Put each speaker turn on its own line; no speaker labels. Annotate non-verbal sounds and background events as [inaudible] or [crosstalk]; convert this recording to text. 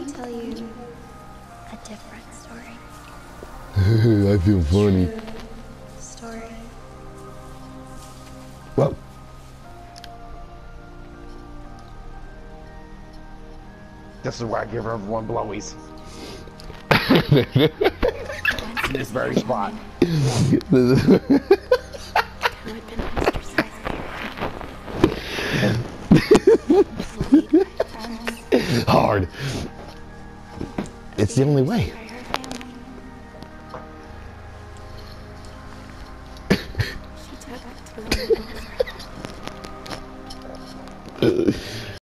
me tell you a different story. [laughs]
I feel funny.
Story.
Well,
This is where I give everyone blowies. [laughs] In this very spot. [laughs]
Who
it's the only way. [laughs]